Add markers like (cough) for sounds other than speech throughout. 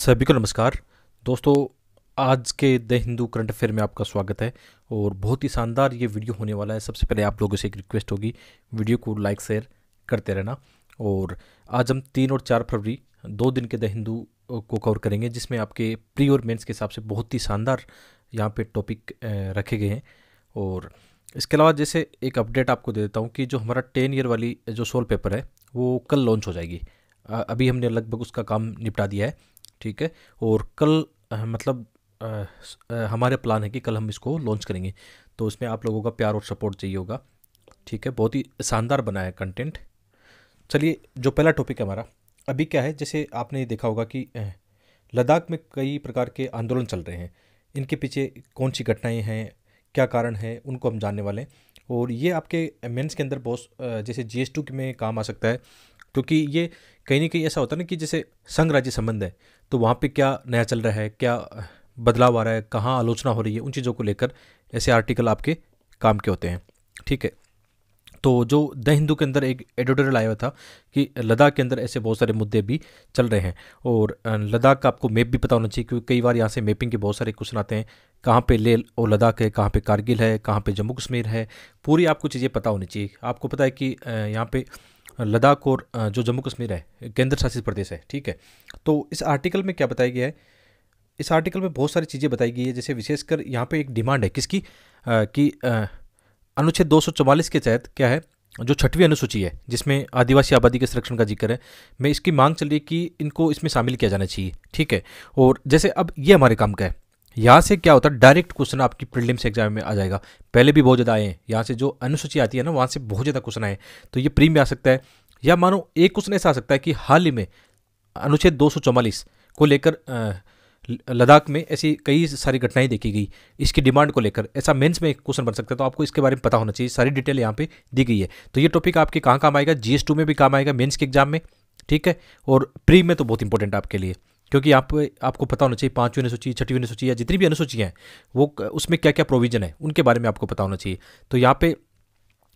सभी को नमस्कार। दोस्तों, आज के द हिंदू करंट अफेयर में आपका स्वागत है और बहुत ही शानदार ये वीडियो होने वाला है। सबसे पहले आप लोगों से एक रिक्वेस्ट होगी, वीडियो को लाइक, शेयर करते रहना और आज हम तीन और चार फरवरी, दो दिन के द हिंदू को कवर करेंगे, जिसमें आपके प्री और मेंस के हिसाब से बहुत ही शानदार यहाँ पे टॉपिक रखे गए हैं। और इसके अलावा जैसे एक अपडेट आपको दे देता हूँ कि जो हमारा टेन ईयर वाली जो सोल पेपर है, वो कल लॉन्च हो जाएगी। अभी हमने लगभग उसका काम निपटा दिया है। ठीक है? और कल मतलब हमारे प्लान है कि कल हम इसको लॉन्च करेंगे। तो उसमें आप लोगों का प्यार और सपोर्ट चाहिए होगा। ठीक है? बहुत ही शानदार बना है कंटेंट चलिए, जो पहला टॉपिक है हमारा, अभी क्या है? जैसे आपने देखा होगा कि लद्दाख में कई प्रकार के आंदोलन चल रहे हैं। इनके पीछे कौन सी घटनाएँ हैं? क्या कारण है? उनको हम जानने वाले हैं। और ये आपके मेंस के अंदर बहुत जैसे जी में काम आ सकता है। क्योंकि ये कहीं ना कहीं ऐसा होता है ना कि जैसे संघ राज्य संबंध है। तो वहाँ पे क्या नया चल रहा है? क्या बदलाव आ रहा है? कहाँ आलोचना हो रही है? उन चीज़ों को लेकर ऐसे आर्टिकल आपके काम के होते हैं। ठीक है? तो जो द हिंदू के अंदर एक एडिटोरियल आया हुआ था कि लद्दाख के अंदर ऐसे बहुत सारे मुद्दे भी चल रहे हैं और लद्दाख का आपको मैप भी पता होना चाहिए क्योंकि कई बार यहाँ से मैपिंग के बहुत सारे क्वेश्चन आते हैं। कहाँ पे ले और लद्दाख है, कहाँ पे कारगिल है, कहाँ पे जम्मू कश्मीर है, पूरी आपको चीज़ें पता होनी चाहिए। आपको पता है कि यहाँ पे लद्दाख और जो जम्मू कश्मीर है, केंद्र शासित प्रदेश है, ठीक है? तो इस आर्टिकल में क्या बताया गया है? इस आर्टिकल में बहुत सारी चीज़ें बताई गई है, जैसे विशेषकर यहाँ पे एक डिमांड है किसकी? कि अनुच्छेद दो सौ चौवालीस के तहत क्या है? जो छठवीं अनुसूची है, जिसमें आदिवासी आबादी के संरक्षण का ज़िक्र है, मैं इसकी मांग चल रही है कि इनको इसमें शामिल किया जाना चाहिए, ठीक है? और जैसे अब ये हमारे काम का है यहाँ से क्या होता है? डायरेक्ट क्वेश्चन आपकी प्रीलिम्स एग्ज़ाम में आ जाएगा। पहले भी बहुत ज़्यादा आए हैं। यहाँ से जो अनुसूची आती है ना, वहाँ से बहुत ज़्यादा क्वेश्चन आए तो ये प्री में आ सकता है। या मानो एक क्वेश्चन ऐसा आ सकता है कि हाल ही में अनुच्छेद दो सौ चौवालीस को लेकर लद्दाख में ऐसी कई सारी घटनाएँ देखी गई। इसकी डिमांड को लेकर। ऐसा मेंस में एक क्वेश्चन बन सकता है। तो आपको इसके बारे में पता होना चाहिए। सारी डिटेल यहाँ पे दी गई है। तो ये टॉपिक आपके कहाँ काम आएगा जीएस टू में भी काम आएगा मेंस के एग्ज़ाम में। ठीक है? और प्री में तो बहुत इंपॉर्टेंट आपके लिए। क्योंकि आप, आपको पता होना चाहिए पाँचवीं अनुसूची, छठवीं अनुसूची या जितनी भी अनुसूचियाँ हैं, वो उसमें क्या क्या प्रोविज़न है, उनके बारे में आपको पता होना चाहिए। तो यहाँ पे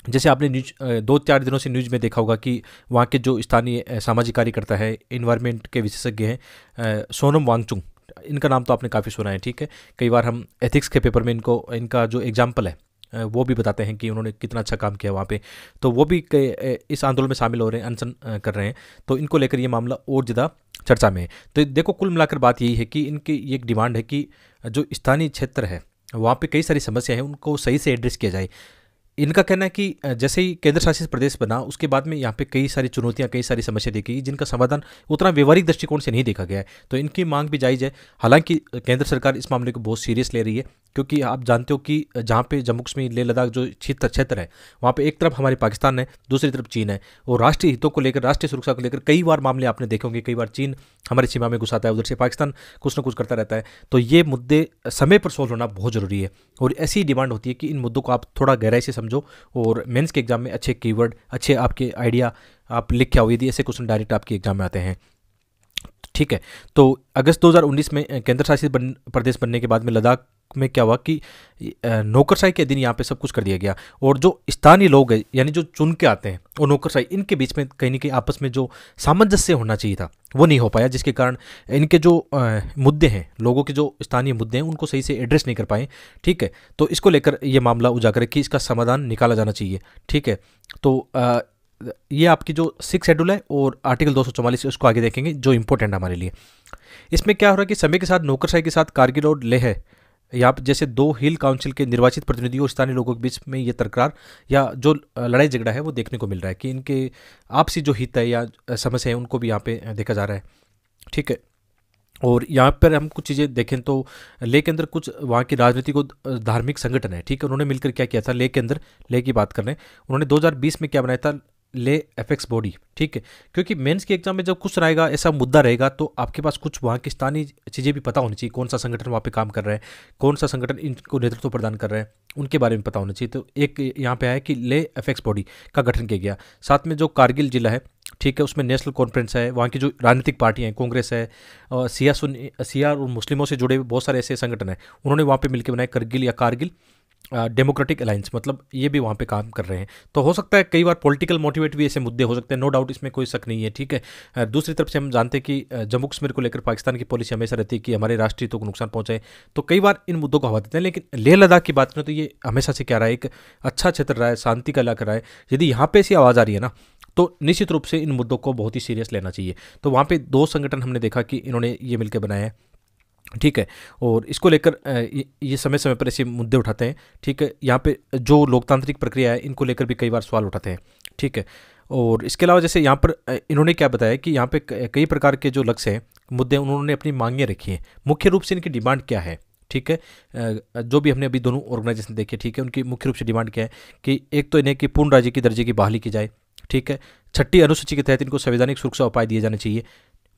जैसे आपने न्यूज़ दो चार दिनों से न्यूज़ में देखा होगा कि वहाँ के जो स्थानीय सामाजिक कार्यकर्ता है इन्वायरमेंट के विशेषज्ञ हैं सोनम वांगचुंग, इनका नाम तो आपने काफ़ी सुना है, ठीक है? कई बार हम एथिक्स के पेपर में इनको, इनका जो एग्ज़ाम्पल है वो भी बताते हैं कि उन्होंने कितना अच्छा काम किया वहाँ पर तो वो भी इस आंदोलन में शामिल हो रहे हैं, अनशन कर रहे हैं। तो इनको लेकर ये मामला और ज़्यादा चर्चा में है। तो देखो, कुल मिलाकर बात यही है कि इनकी ये एक डिमांड है कि जो स्थानीय क्षेत्र है, वहाँ पे कई सारी समस्याएँ हैं, उनको सही से एड्रेस किया जाए। इनका कहना है कि जैसे ही केंद्र शासित प्रदेश बना, उसके बाद में यहाँ पे कई सारी चुनौतियाँ, कई सारी समस्या देखी गई, जिनका समाधान उतना व्यवहारिक दृष्टिकोण से नहीं देखा गया है। तो इनकी मांग भी जायज़ है। हालाँकि केंद्र सरकार इस मामले को बहुत सीरियस ले रही है, क्योंकि आप जानते हो कि जहाँ पे जम्मू कश्मीर, लेह लद्दाख जो क्षेत्र क्षेत्र है, वहाँ पे एक तरफ़ हमारे पाकिस्तान है, दूसरी तरफ़ चीन है। और राष्ट्रीय हितों को लेकर, राष्ट्रीय सुरक्षा को लेकर कई बार मामले आपने देखे होंगे, कई बार चीन हमारी सीमा में घुसाता है, उधर से पाकिस्तान कुछ ना कुछ करता रहता है। तो ये मुद्दे समय पर सोल्व होना बहुत ज़रूरी है। और ऐसी डिमांड होती है कि इन मुद्दों को आप थोड़ा गहराई से समझो। और मेंस के एग्ज़ाम में अच्छे कीवर्ड, अच्छे आपके आइडिया आप लिख के आओ यदि ऐसे क्वेश्चन डायरेक्ट आपके एग्ज़ाम में आते हैं। ठीक है तो अगस्त 2019 में केंद्र शासित प्रदेश बनने के बाद में लद्दाख में क्या हुआ कि नौकरशाही के दिन यहाँ पे सब कुछ कर दिया गया। और जो स्थानीय लोग हैं, यानी जो चुन के आते हैं और नौकरशाही, इनके बीच में कहीं ना कहीं आपस में जो सामंजस्य होना चाहिए था, वो नहीं हो पाया, जिसके कारण इनके जो मुद्दे हैं, लोगों के जो स्थानीय मुद्दे हैं, उनको सही से एड्रेस नहीं कर पाए। ठीक है तो इसको लेकर ये मामला उजागर है कि इसका समाधान निकाला जाना चाहिए। ठीक है तो ये आपकी जो सिक्स शेड्यूल है और आर्टिकल दो सौ उसको आगे देखेंगे, जो इंपॉर्टेंट है हमारे लिए। इसमें क्या हो रहा है कि समय के साथ, नौकरशाही के साथ कारगिल और लेह यहाँ जैसे दो हिल काउंसिल के निर्वाचित प्रतिनिधियों और स्थानीय लोगों के बीच में ये तकरार या जो लड़ाई झगड़ा है वो देखने को मिल रहा है कि इनके आपसी जो हित है या समस्या है उनको भी यहाँ पे देखा जा रहा है। ठीक है। और यहाँ पर हम कुछ चीज़ें देखें तो ले के अंदर कुछ वहाँ की राजनीतिक और धार्मिक संगठन है। ठीक है, उन्होंने मिलकर क्या किया था? ले के अंदर, ले की बात कर रहे हैं उन्होंने 2020 में क्या बनाया था? ले एफेक्स बॉडी ठीक है? क्योंकि मेंस के एग्ज़ाम में जब कुछ रहेगा, ऐसा मुद्दा रहेगा तो आपके पास कुछ वहाँ की स्थानीय चीज़ें भी पता होनी चाहिए। कौन सा संगठन वहाँ पे काम कर रहा है, कौन सा संगठन इनको नेतृत्व प्रदान कर रहा है, उनके बारे में पता होना चाहिए। तो एक यहाँ पे आया कि ले एफेक्स बॉडी का गठन किया गया। साथ में जो कारगिल जिला है, ठीक है, उसमें नेशनल कॉन्फ्रेंस है, वहाँ की जो राजनीतिक पार्टियाँ हैं, कांग्रेस है सिया सुन सिया और मुस्लिमों से जुड़े बहुत सारे ऐसे संगठन हैं। उन्होंने वहाँ पर मिलकर बनाए करगिल या कारगिल। डेमोक्रेटिक अलायंस मतलब ये भी वहाँ पे काम कर रहे हैं। तो हो सकता है कई बार पॉलिटिकल मोटिवेट भी ऐसे मुद्दे हो सकते हैं। नो डाउट इसमें कोई शक नहीं है, ठीक है? दूसरी तरफ़ से हम जानते हैं कि जम्मू कश्मीर को लेकर पाकिस्तान की पॉलिसी हमेशा रहती है कि हमारे राष्ट्रीय को नुकसान पहुँचाए। तो कई बार इन मुद्दों को हवा देते हैं, लेकिन लेह लद्दाख की बात करें तो ये हमेशा से क्या रहा है? एक अच्छा क्षेत्र रहा है, शांति का इलाका रहा है। यदि यहाँ पर ऐसी आवाज़ आ रही है ना तो निश्चित रूप से इन मुद्दों को बहुत ही सीरियस लेना चाहिए। तो वहाँ पर दो संगठन हमने देखा कि इन्होंने ये मिलकर बनाया है। ठीक है? और इसको लेकर ये समय समय पर ऐसे मुद्दे उठाते हैं, ठीक है? यहाँ पे जो लोकतांत्रिक प्रक्रिया है, इनको लेकर भी कई बार सवाल उठाते हैं, ठीक है? और इसके अलावा जैसे यहाँ पर इन्होंने क्या बताया कि यहाँ पे कई प्रकार के जो लक्ष्य हैं, मुद्दे उन्होंने अपनी मांगें रखी हैं। मुख्य रूप से इनकी डिमांड क्या है, ठीक है? जो भी हमने अभी दोनों ऑर्गेनाइजेशन देखे, ठीक है? उनकी मुख्य रूप से डिमांड क्या है कि एक तो इन्हें कि पूर्ण राज्य की दर्जे की बहाली की जाए, ठीक है? छठी अनुसूची के तहत इनको संवैधानिक सुरक्षा उपाय दिए जाने चाहिए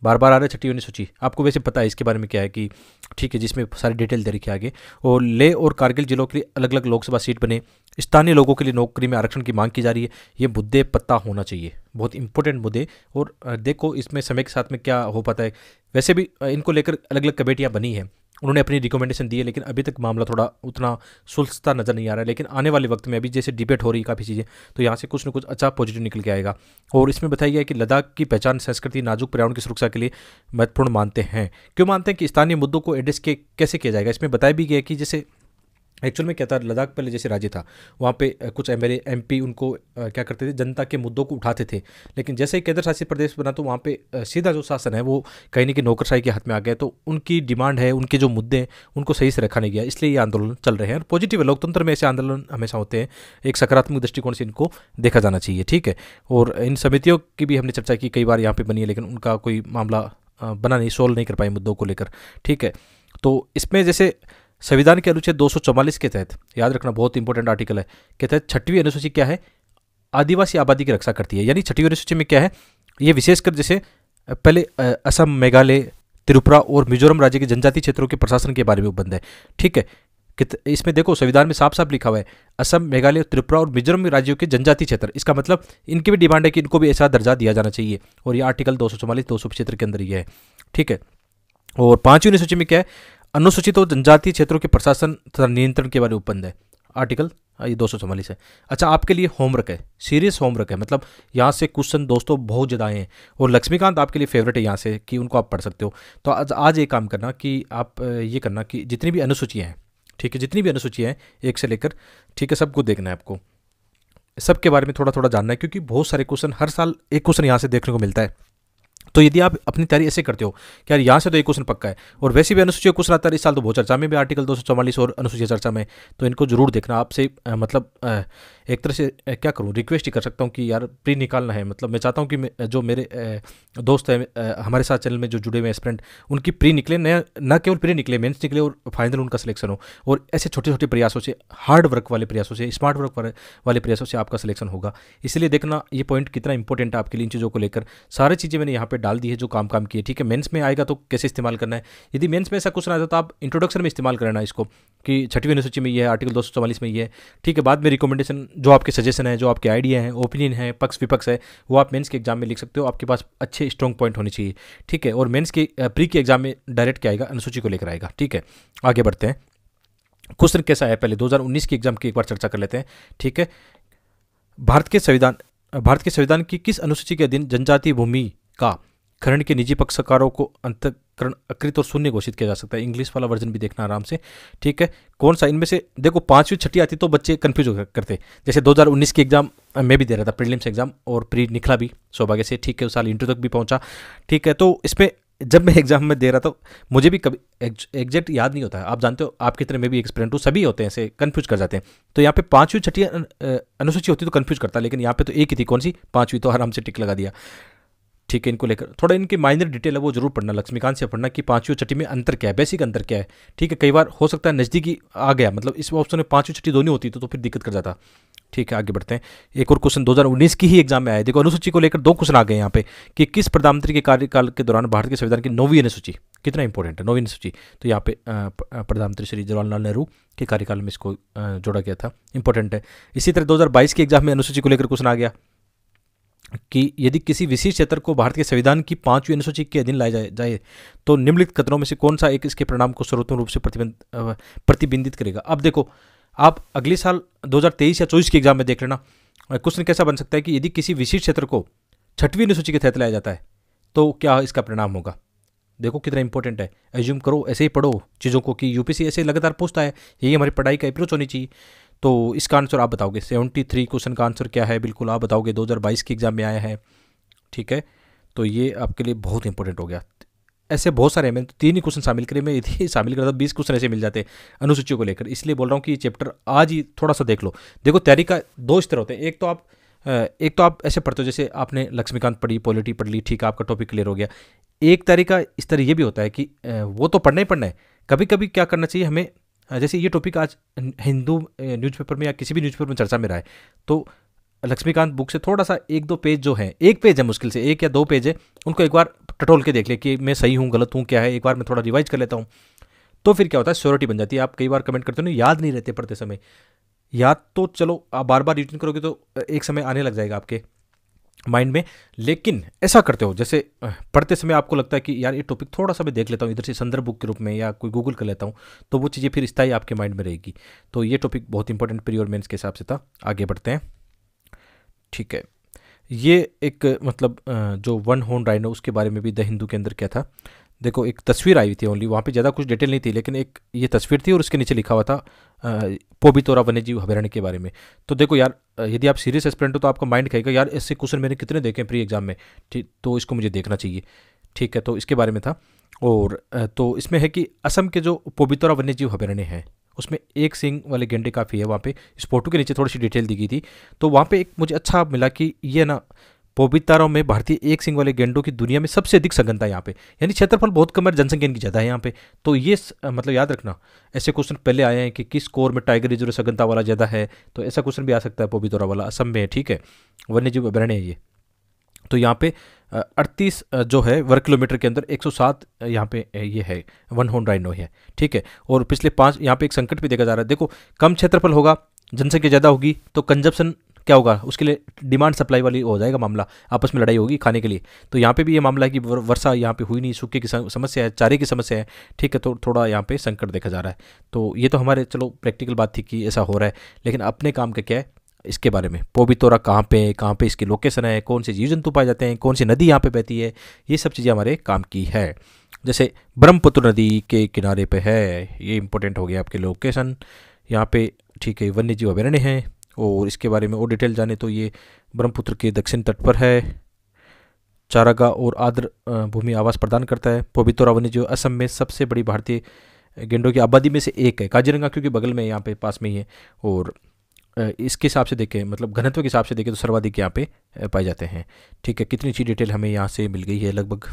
बार बार आ रहा है छठी सूची। आपको वैसे पता है इसके बारे में क्या है कि, ठीक है, जिसमें सारी डिटेल दे रखी आगे। और ले और कारगिल जिलों के लिए अलग अलग लोकसभा सीट बने। स्थानीय लोगों के लिए नौकरी में आरक्षण की मांग की जा रही है। ये मुद्दे पता होना चाहिए। बहुत इंपॉर्टेंट मुद्दे। और, देखो, इसमें समय के साथ में क्या हो पाता है। वैसे भी, इनको लेकर अलग अलग कमेटियाँ बनी हैं। उन्होंने अपनी रिकमेंडेशन दी है, लेकिन अभी तक मामला थोड़ा उतना सुलझता नज़र नहीं आ रहा है। लेकिन आने वाले वक्त में अभी जैसे डिबेट हो रही है काफ़ी चीज़ें तो यहाँ से कुछ ना कुछ अच्छा पॉजिटिव निकल के आएगा। और इसमें बताया गया कि लद्दाख की पहचान संस्कृति नाजुक पर्यावरण की सुरक्षा के लिए महत्वपूर्ण मानते हैं। क्यों मानते हैं कि स्थानीय मुद्दों को एड्रेस के कैसे किया जाएगा? इसमें बताया भी गया कि जैसे एक्चुअल में क्या था, लद्दाख पहले जैसे राज्य था, वहाँ पे कुछ एम एल पी उनको क्या करते थे, जनता के मुद्दों को उठाते थे। लेकिन जैसे ही केंद्र शासित प्रदेश बना तो वहाँ पे सीधा जो शासन है, वो कहीं ना कहीं नौकरशाही के हाथ में आ गया तो उनकी डिमांड है, उनके जो मुद्दे हैं, उनको सही से रखा नहीं गया, इसलिए ये आंदोलन चल रहे हैं। और पॉजिटिव है, लोकतंत्र में ऐसे आंदोलन हमेशा होते हैं, एक सकारात्मक दृष्टिकोण से इनको देखा जाना चाहिए, ठीक है? और इन समितियों की भी हमने चर्चा की, कई बार यहाँ पर बनी है, लेकिन उनका कोई मामला बना नहीं, सोल्व नहीं कर पाए मुद्दों को लेकर, ठीक है? तो इसमें जैसे संविधान के अनुच्छेद दो सौ चौवालीस के तहत, याद रखना बहुत इंपॉर्टेंट आर्टिकल है, के तहत छठवीं अनुसूची क्या है? आदिवासी आबादी की रक्षा करती है। यानी छठवीं अनुसूची में क्या है? ये विशेषकर जैसे, पहले असम, मेघालय, त्रिपुरा और मिजोरम राज्य के जनजातीय क्षेत्रों के प्रशासन के बारे में उपबंध है। ठीक है? इसमें देखो, संविधान में साफ़ साफ़ लिखा हुआ है, असम, मेघालय, त्रिपुरा और मिजोरम राज्यों के जनजातीय क्षेत्र। इसका मतलब इनकी भी डिमांड है कि इनको भी ऐसा दर्जा दिया जाना चाहिए। और ये आर्टिकल दो सौ चौवालीस, दो सौ के अंदर ये है। ठीक है? और पांचवीं अनुसूची में क्या है? अनुसूचित और जनजातीय क्षेत्रों के प्रशासन तथा नियंत्रण के बारे में उपबंध है। आर्टिकल ये दो सौ चौवालीस है। अच्छा आपके लिए होमवर्क है, सीरियस होमवर्क है मतलब यहाँ से क्वेश्चन दोस्तों बहुत ज़्यादा आए हैं और लक्ष्मीकांत आपके लिए फेवरेट है यहाँ से कि उनको आप पढ़ सकते हो। तो आज आज ये काम करना कि आप ये करना कि जितनी भी अनुसूचियाँ हैं, ठीक है, जितनी भी अनुसूचियाँ हैं, एक से लेकर, ठीक है, सबको देखना है आपको। सबके बारे में थोड़ा थोड़ा जानना है, क्योंकि बहुत सारे क्वेश्चन हर साल एक क्वेश्चन यहाँ से देखने को मिलता है। तो यदि आप अपनी तैयारी ऐसे करते हो कि यार यहाँ से तो एक क्वेश्चन पक्का है, और वैसे भी अनुसूचित क्वेश्चन आता है इस साल तो बहुत चर्चा में भी आर्टिकल दो सौ चौवालीस और अनुसूचित चर्चा में तो इनको ज़रूर देखना। आपसे मतलब एक तरह से क्या करूँ? रिक्वेस्ट ही कर सकता हूँ कि यार प्री निकालना है। मतलब मैं चाहता हूँ कि जो मेरे दोस्त हैं हमारे साथ चैनल में जो जुड़े हुए एस्पेरेंट उनकी प्री निकले न न केवल प्री निकले मेन्स निकले और फाइनल उनका सिलेक्शन हो। और ऐसे छोटे छोटे प्रयासों से हार्ड वर्क वाले प्रयासों से स्मार्ट वर्क वाले प्रयासों से आपका सिलेक्शन होगा। इसलिए देखना, ये पॉइंट कितना इंपॉर्टेंट है आपके लिए इन चीज़ों को लेकर। सारी चीज़ें मैंने यहाँ पर डाल दी है जो काम काम किए ठीक है मेन्स में आएगा तो कैसे इस्तेमाल करना है? यदि मेन्स में ऐसा क्वेश्चन आता तो आप इंट्रोडक्शन में इस्तेमाल करना इसको, कि छठवीं अनुसूची में ये है आर्टिकल दो में ये है। ठीक है, बाद में रिकमेंडेशन जो आपके सजेशन है, जो आपके आइडिया हैं ओपिनियन है, पक्ष विपक्ष है, वो आप मेंस के एग्ज़ाम में लिख सकते हो। आपके पास अच्छे स्ट्रॉन्ग पॉइंट होने चाहिए। ठीक है, और मेंस के प्री के एग्ज़ाम में डायरेक्ट क्या आएगा? अनुसूची को लेकर आएगा। ठीक है, आगे बढ़ते हैं। क्वेश्चन कैसा है? पहले 2019 की एग्ज़ाम की एक बार चर्चा कर लेते हैं। ठीक है, भारत के संविधान, भारत के संविधान की किस अनुसूची के अधीन जनजातीय भूमि का खंड के निजी पक्षकारों को अंतकरण अकृत और शून्य घोषित किया जा सकता है। इंग्लिश वाला वर्जन भी देखना आराम से। ठीक है? कौन सा? इनमें से देखो, पांचवी छठी आती तो बच्चे कंफ्यूज करते। जैसे 2019 की एग्ज़ाम मैं भी दे रहा था प्रीलिम्स एग्ज़ाम और प्री निकला भी, सौभाग्य से। ठीक है, उस साल इंटरव्यू तक भी पहुँचा। ठीक है तो इसमें जब मैं एग्ज़ाम में दे रहा था, मुझे भी कभी एग्जैक्ट याद नहीं होता है। आप जानते हो, आपकी तरह मैं भी एक्सपेरेंट हूँ, सभी होते हैं, ऐसे कन्फ्यूज़ कर जाते हैं। तो यहाँ पे पांचवी छठी अनुसूची होती तो कन्फ्यूज़ करता, लेकिन यहाँ पे तो एक ही थी। कौन सी? पांचवी तो आराम से टिक लगा दिया। ठीक है इनको लेकर। थोड़ा इनकी माइनर डिटेल है वो ज़रूर पढ़ना लक्ष्मीकांत से पढ़ना कि पांचवी छठी में अंतर क्या है बेसिक अंतर क्या है। ठीक है कई बार हो सकता है नज़दीकी आ गया मतलब इस ऑप्शन में पांचवी छठी दोनों होती तो, तो फिर दिक्कत कर जाता। ठीक है आगे बढ़ते हैं। एक और क्वेश्चन 2019 की ही एग्ज़ाम में आया। देखो अनुसूची को लेकर दो क्वेश्चन आ गए यहाँ पे कि किस प्रधानमंत्री के कार्यकाल के दौरान भारत के संविधान की नौवीं अनुसूची कितना इंपॉर्टेंट है नौवीं अनुसूची। तो यहाँ पे प्रधानमंत्री श्री जवाहरलाल नेहरू के कार्यकाल में इसको जोड़ा गया था इंपॉर्टेंट है। इसी तरह दो की एग्ज़ाम में अनुसूची को लेकर क्वेश्चन आ गया। कि यदि किसी विशेष क्षेत्र को भारत के संविधान की पांचवी अनुसूची के अधीन लाया जाए जाए तो निम्नलिखित कथनों में से कौन सा एक इसके परिणाम को सर्वोत्तम रूप से प्रतिबंध प्रतिबिंबित करेगा? अब देखो, आप अगले साल 2023 या 24 के एग्ज़ाम में देख लेना क्वेश्चन कैसा बन सकता है कि यदि किसी विशिष्ट क्षेत्र को छठवीं अनुसूची के तहत लाया जाता है तो क्या इसका परिणाम होगा? देखो कितना इंपॉर्टेंट है। एज्यूम करो, ऐसे ही पढ़ो चीज़ों को कि यूपीसी ऐसे लगातार पूछता है, यही हमारी पढ़ाई का अप्रोच होनी चाहिए। तो इसका आंसर आप बताओगे? सेवेंटी थ्री क्वेश्चन का आंसर क्या है? बिल्कुल आप बताओगे, दो हज़ार बाईस के एग्ज़ाम में आया है, ठीक है? तो ये आपके लिए बहुत इंपॉर्टेंट हो गया। ऐसे बहुत सारे मैंने तीन ही क्वेश्चन शामिल करे, मैं यदि शामिल करता बीस क्वेश्चन ऐसे मिल जाते अनुसूचियों को लेकर। इसलिए बोल रहा हूँ कि ये चैप्टर आज ही थोड़ा सा देख लो। देखो, तैयारी का दो स्तर होते हैं। एक तो आप एक तो आप ऐसे पढ़ते हो, जैसे आपने लक्ष्मीकांत पढ़ी, पॉलिटी पढ़ ली, ठीक है, आपका टॉपिक क्लियर हो गया। एक तरीका इस तरह ये भी होता है कि वो तो पढ़ना ही पढ़ना है। कभी कभी क्या करना चाहिए, हमें जैसे ये टॉपिक आज हिंदू न्यूज़पेपर में या किसी भी न्यूज़पेपर में चर्चा में रहा है तो लक्ष्मीकांत बुक से थोड़ा सा एक दो पेज जो है, एक पेज है मुश्किल से, एक या दो पेज है, उनको एक बार टटोल के देख ले कि मैं सही हूँ, गलत हूँ, क्या है, एक बार मैं थोड़ा रिवाइज कर लेता हूँ। तो फिर क्या होता है श्योरिटी बन जाती है, आप कई बार कमेंट करते हो ना, याद नहीं रहते पढ़ते समय। याद तो चलो, आप बार बार रिटर्न करोगे तो एक समय आने लग जाएगा आपके। माइंड में, लेकिन ऐसा करते हो, जैसे पढ़ते समय आपको लगता है कि यार ये टॉपिक थोड़ा सा मैं देख लेता हूँ, इधर से संदर्भ बुक के रूप में या कोई गूगल कर लेता हूँ तो वो चीज़ें फिर स्थायी आपके माइंड में रहेगी। तो ये टॉपिक बहुत इंपॉर्टेंट प्री और मेन्स के हिसाब से था, आगे बढ़ते हैं। ठीक है, ये एक मतलब जो वन होन राइनो उसके बारे में भी द हिंदू के अंदर क्या था? देखो, एक तस्वीर आई थी ओनली वहाँ पे ज़्यादा कुछ डिटेल नहीं थी, लेकिन एक ये तस्वीर थी और उसके नीचे लिखा हुआ था पोबितोरा वन्यजीव अभ्यारण्य के बारे में। तो देखो यार यदि आप सीरियस एस्पिरेंट हो तो आपका माइंड कहेगा, यार, ऐसे क्वेश्चन मैंने कितने देखे हैं प्री एग्ज़ाम में? ठीक तो इसको मुझे देखना चाहिए। ठीक है तो इसके बारे में था। और तो इसमें है कि असम के जो पोबितोरा वन्यजीव अभ्यारण्य है, उसमें एक सिंग वाले गेंडे काफ़ी है वहाँ पे। इस फ़ोटो के नीचे थोड़ी सी डिटेल दी गई थी। तो वहाँ पे एक मुझे अच्छा मिला कि ये ना पोबितारों में भारतीय एक सिंह वाले गेंडों की दुनिया में सबसे अधिक सघनता है यहाँ पे। यानी क्षेत्रफल बहुत कम है जनसंख्या इनकी ज़्यादा है यहाँ पे। तो ये स, मतलब याद रखना ऐसे क्वेश्चन पहले आए हैं कि किस कोर में टाइगर रिज़र्व सघनता वाला ज़्यादा है तो ऐसा क्वेश्चन भी आ सकता है पोबितोरा वाला असम में ठीक है? वन्यजीव अभ्यारण्य है ये। तो यहाँ पे अड़तीस जो है वर्ग किलोमीटर के अंदर 107 यहाँ पे ये है वन होन राइनो है ठीक है? और पिछले पाँच यहाँ पे एक संकट भी देखा जा रहा है। देखो कम क्षेत्रफल होगा जनसंख्या ज़्यादा होगी तो कंजप्शन क्या होगा? उसके लिए डिमांड सप्लाई वाली हो जाएगा मामला, आपस में लड़ाई होगी खाने के लिए। तो यहाँ पे भी ये मामला है कि वर्षा यहाँ पे हुई नहीं, सूखे की समस्या है, चारे की समस्या है। ठीक है तो थोड़ा यहाँ पे संकट देखा जा रहा है। तो ये तो हमारे, चलो प्रैक्टिकल बात थी कि ऐसा हो रहा है, लेकिन अपने काम का क्या है, इसके बारे में। पोबितोरा कहाँ पे कहाँ पे इसकी लोकेशन है, कौन से जीव जंतु पाए जाते हैं, कौन सी नदी यहाँ पे बहती है, ये सब चीज़ें हमारे काम की है। जैसे ब्रह्मपुत्र नदी के किनारे पे है, ये इंपॉर्टेंट हो गया आपके लोकेशन यहाँ पे, ठीक है वन्य जीव अभ्यारण्य है और इसके बारे में और डिटेल जाने तो ये ब्रह्मपुत्र के दक्षिण तट पर है। चारागा और आद्र भूमि आवास प्रदान करता है। पोबितोरा वन्य जीव असम में सबसे बड़ी भारतीय गेंडों की आबादी में से एक है। काजीरंगा क्योंकि बगल में यहाँ पे पास में ही है और इसके हिसाब से देखें मतलब घनत्व के हिसाब से देखें तो सर्वाधिक यहाँ पे पाए जाते हैं। ठीक है, कितनी अच्छी डिटेल हमें यहाँ से मिल गई है लगभग।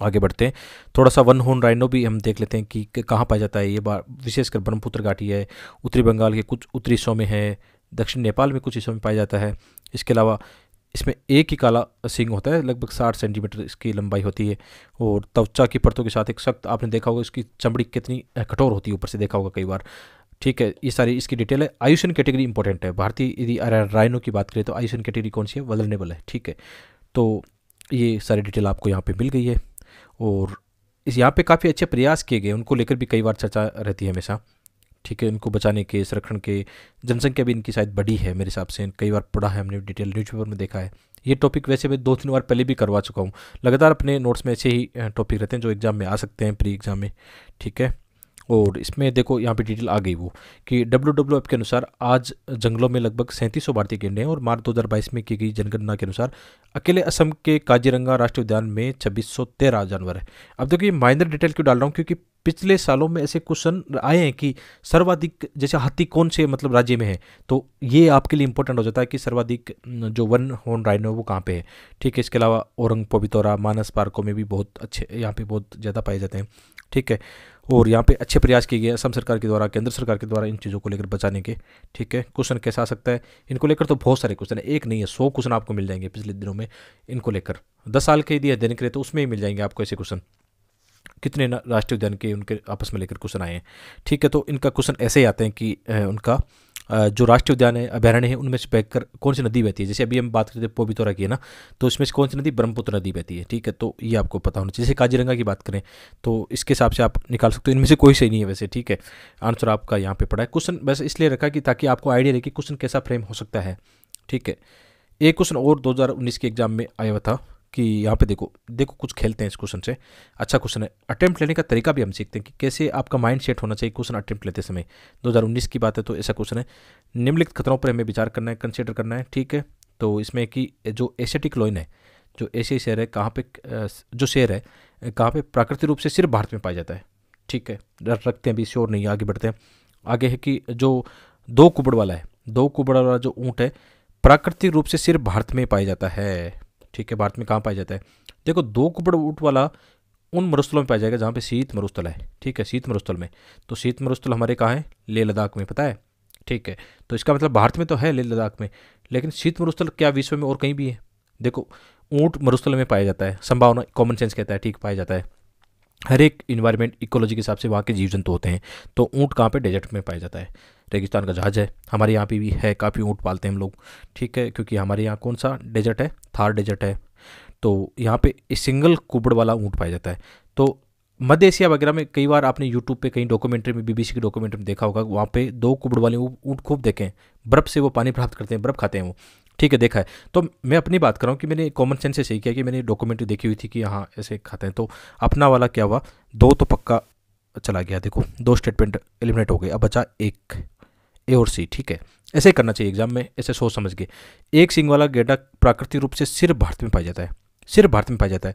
आगे बढ़ते हैं। थोड़ा सा वन होन राइनो भी हम देख लेते हैं कि कहाँ पाया जाता है। ये बार विशेषकर ब्रह्मपुत्र घाटी है। उत्तरी बंगाल के कुछ उत्तरी हिस्सों में है। दक्षिण नेपाल में कुछ हिस्सों में पाया जाता है। इसके अलावा इसमें एक ही काला सिंग होता है, लगभग साठ सेंटीमीटर इसकी लंबाई होती है। और त्वचा की परतों के साथ एक सख्त, आपने देखा होगा इसकी चमड़ी कितनी कठोर होती है, ऊपर से देखा होगा कई बार। ठीक है, ये सारी इसकी डिटेल है। आयुषन कैटेगरी इंपॉर्टेंट है। भारतीय यदि राइनो की बात करें तो आयुषन कैटेगरी कौन सी है? वलनेबल है। ठीक है तो ये सारी डिटेल आपको यहाँ पे मिल गई है। और इस यहाँ पे काफ़ी अच्छे प्रयास किए गए उनको लेकर भी कई बार चर्चा रहती है हमेशा। ठीक है, इनको बचाने के, संरक्षण के, जनसंख्या भी इनकी शायद बड़ी है मेरे हिसाब से, कई बार पढ़ा है हमने, डिटेल न्यूज़पेपर में देखा है। ये टॉपिक वैसे मैं दो तीन बार पहले भी करवा चुका हूँ। लगातार अपने नोट्स में ऐसे ही टॉपिक रहते हैं जो एग्ज़ाम में आ सकते हैं प्री एग्ज़ाम में, ठीक है? और इसमें देखो, यहाँ पे डिटेल आ गई वो, कि डब्ल्यू डब्ल्यू एफ़ के अनुसार आज जंगलों में लगभग सैंतीस भारतीय गेंडे हैं और मार्च 2022 में की गई जनगणना के अनुसार अकेले असम के काजीरंगा राष्ट्रीय उद्यान में छब्बीस सौ तेरह जानवर है। अब देखिए माइनर डिटेल क्यों डाल रहा हूँ? क्योंकि पिछले सालों में ऐसे क्वेश्चन आए हैं कि सर्वाधिक, जैसे हाथी कौन से मतलब राज्य में है? तो ये आपके लिए इंपॉर्टेंट हो जाता है कि सर्वाधिक जो वन होन राइनो वो कहाँ पे है? ठीक है, इसके अलावा औरंग पवितौरा, मानस पार्कों में भी बहुत अच्छे, यहाँ पे बहुत ज़्यादा पाए जाते हैं। ठीक है, और यहाँ पे अच्छे प्रयास किए गए असम सरकार के द्वारा, केंद्र सरकार के द्वारा इन चीज़ों को लेकर बचाने के। ठीक है, क्वेश्चन कैसा आ सकता है? इनको लेकर तो बहुत सारे क्वेश्चन है। एक नहीं है, सौ क्वेश्चन आपको मिल जाएँगे पिछले दिनों में इनको लेकर। दस साल के यदि अध्ययन करें तो उसमें ही मिल जाएँगे आपको ऐसे क्वेश्चन। कितने राष्ट्रीय उद्यान के उनके आपस में लेकर क्वेश्चन आए हैं। ठीक है तो इनका क्वेश्चन ऐसे ही आते हैं कि उनका जो राष्ट्रीय उद्यान है, अभ्यारण्य है, उनमें से बहकर कौन सी नदी बहती है? जैसे अभी हम बात करते हैं पोबितोरा की है ना? तो इसमें से कौन सी नदी ब्रह्मपुत्र नदी बहती है? ठीक है तो ये आपको पता होना चाहिए। जैसे काजीरंगा की बात करें तो इसके हिसाब से आप निकाल सकते हो। इनमें से कोई सही नहीं है वैसे, ठीक है। आंसर आपका यहाँ पे पड़ा है। क्वेश्चन बस इसलिए रखा कि ताकि आपको आइडिया रहे कि क्वेश्चन कैसा फ्रेम हो सकता है। ठीक है, एक क्वेश्चन और 2019 के एग्ज़ाम में आया हुआ था। कि यहाँ पे देखो देखो कुछ खेलते हैं इस क्वेश्चन से। अच्छा क्वेश्चन है अटेम्प्ट लेने का तरीका भी हम सीखते हैं कि कैसे आपका माइंड सेट होना चाहिए क्वेश्चन अटेम्प्ट लेते समय। 2019 की बात है तो ऐसा क्वेश्चन है, निम्नलिखित खतरों पर हमें विचार करना है कंसिडर करना है, ठीक है? तो इसमें कि जो एसेटिक लॉइन है, जो एशियाई शहर है, कहाँ पे जो शहर है, कहाँ पे प्राकृतिक रूप से सिर्फ़ भारत में पाया जाता है, ठीक है? रखते हैं अभी श्योर नहीं, आगे बढ़ते हैं। आगे है कि जो दो कुबड़ वाला है, दो कुबड़ वाला जो ऊँट है, प्राकृतिक रूप से सिर्फ़ भारत में पाया जाता है। ठीक है, भारत में कहाँ पाया जाता है? देखो, दो कुपड़ ऊँट वाला उन मरुस्थलों में पाया जाएगा जहाँ पे शीत मरुस्थल है, ठीक है, शीत मरुस्थल में। तो शीत मरुस्थल हमारे कहाँ है? लेह लद्दाख में, पता है? ठीक है तो इसका मतलब भारत में तो है लेह लद्दाख में, लेकिन शीत मरुस्थल क्या विश्व में और कहीं भी है? देखो, ऊँट मरुस्थल में पाया जाता है, संभावना कॉमन सेंस कहता है, ठीक, पाया जाता है। हर एक इन्वायरमेंट इकोलॉजी के हिसाब से वहाँ के जीव जंतु होते हैं तो ऊँट कहाँ पे? डेजर्ट में पाया जाता है। रेगिस्तान का जहाज़ है। हमारे यहाँ पे भी है, काफ़ी ऊँट पालते हैं हम लोग। ठीक है, क्योंकि हमारे यहाँ कौन सा डेजर्ट है? थार डेजर्ट है। तो यहाँ पे सिंगल कुबड़ वाला ऊँट पाया जाता है। तो मध्य एशिया वगैरह में कई बार आपने यूट्यूब पे, कहीं डॉक्यूमेंट्री में बीबीसी की डॉक्यूमेंट्री में देखा होगा, वहाँ पे दो कुबड़ वाले ऊँट खूब देखें बर्फ़ से वो पानी प्राप्त करते हैं, बर्फ़ खाते हैं वो। ठीक है, देखा है। तो मैं अपनी बात कर रहा हूँ कि मैंने कॉमन सेंस से सही किया कि मैंने डॉक्यूमेंट्री देखी हुई थी कि हाँ ऐसे खाते हैं। तो अपना वाला क्या हुआ? दो तो पक्का चला गया, देखो। दो स्टेटमेंट एलिमिनेट हो गए। अब बचा एक। ए और सी ठीक है? ऐसे ही करना चाहिए एग्ज़ाम में, ऐसे सोच समझ के। एक सिंग वाला गेडा प्राकृतिक रूप से सिर्फ़ भारत में पाया जाता है। सिर्फ़ भारत में पाया जाता है।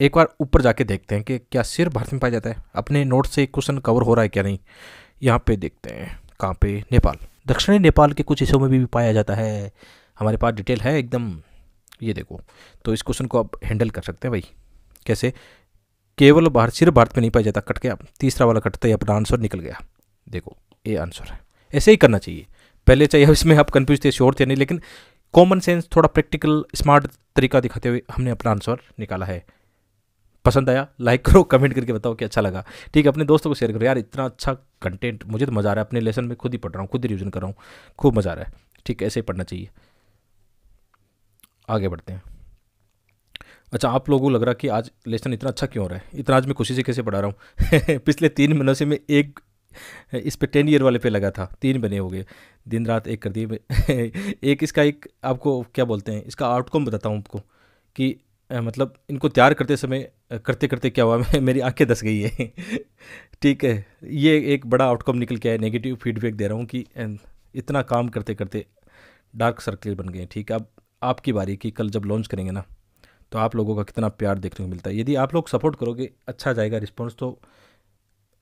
एक बार ऊपर जाके देखते हैं कि क्या सिर्फ़ भारत में पाया जाता है। अपने नोट से क्वेश्चन कवर हो रहा है क्या नहीं? यहाँ पे देखते हैं, कहाँ पे? नेपाल। दक्षिणी नेपाल के कुछ हिस्सों में भी पाया जाता है। हमारे पास डिटेल है एकदम। ये देखो तो इस क्वेश्चन को आप हैंडल कर सकते हैं भाई। कैसे? केवल भारत सिर्फ़ भारत में नहीं पाया जाता। कट गया। तीसरा वाला कटते ही अपना आंसर निकल गया। देखो, ये आंसर है। ऐसे ही करना चाहिए। पहले चाहिए, इसमें आप कन्फ्यूज़ थे श्योर थे नहीं, लेकिन कॉमन सेंस थोड़ा प्रैक्टिकल स्मार्ट तरीका दिखाते हुए हमने अपना आंसर निकाला है। पसंद आया लाइक करो कमेंट करके बताओ कि अच्छा लगा। ठीक है, अपने दोस्तों को शेयर करो। यार, इतना अच्छा कंटेंट मुझे तो मज़ा आ रहा है, अपने लेसन में खुद ही पढ़ रहा हूँ, खुद ही रिविजन कर रहा हूँ, खूब मज़ा आ रहा है। ठीक है, ऐसे ही पढ़ना चाहिए। आगे बढ़ते हैं। अच्छा आप लोगों को लग रहा कि आज लेसन इतना अच्छा क्यों हो रहा है? इतना आज मैं खुशी से कैसे पढ़ा रहा हूँ? (laughs) पिछले तीन महीनों से मैं एक इस पे टेन ईयर वाले पे लगा था, तीन बने हो गए। दिन रात एक कर दिए। (laughs) एक इसका एक आपको क्या बोलते हैं, इसका आउटकम बताता हूँ आपको कि मतलब इनको तैयार करते समय करते करते क्या हुआ, (laughs) मेरी आँखें दस गई है। (laughs) ठीक है, ये एक बड़ा आउटकम निकल के आया नेगेटिव फीडबैक दे रहा हूँ कि इतना काम करते करते डार्क सर्कल बन गए ठीक है, अब आपकी बारी की कल जब लॉन्च करेंगे ना तो आप लोगों का कितना प्यार देखने को मिलता है। यदि आप लोग सपोर्ट करोगे अच्छा जाएगा रिस्पॉन्स तो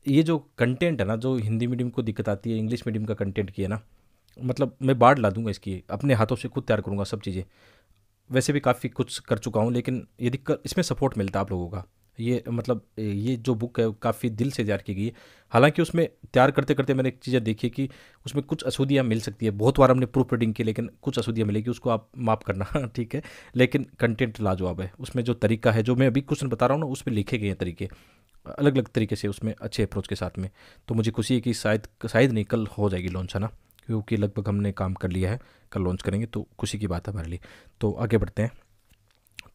ये जो कंटेंट है ना, जो हिंदी मीडियम को दिक्कत आती है इंग्लिश मीडियम का कंटेंट की है ना मतलब मैं बाढ़ ला दूँगा इसकी, अपने हाथों से खुद तैयार करूँगा सब चीज़ें। वैसे भी काफ़ी कुछ कर चुका हूँ, लेकिन यदि इसमें सपोर्ट मिलता आप लोगों का। ये मतलब ये जो बुक है काफ़ी दिल से तैयार की गई है। हालाँकि उसमें तैयार करते करते मैंने एक चीज़ें देखी कि उसमें कुछ असूदियाँ मिल सकती है। बहुत बार हमने प्रूफ रीडिंग की, लेकिन कुछ असूदियाँ मिलेगी, उसको आप माफ़ करना, (laughs) ठीक है? लेकिन कंटेंट लाजवाब है। उसमें जो तरीका है, जो मैं अभी क्वेश्चन बता रहा हूँ ना उसमें लिखे गए हैं तरीके। अलग अलग तरीके से उसमें अच्छे अप्रोच के साथ में। तो मुझे खुशी है कि शायद शायद नहीं, कल हो जाएगी लॉन्च है ना? क्योंकि लगभग हमने काम कर लिया है, कल लॉन्च करेंगे तो खुशी की बात है हमारे लिए। तो आगे बढ़ते हैं।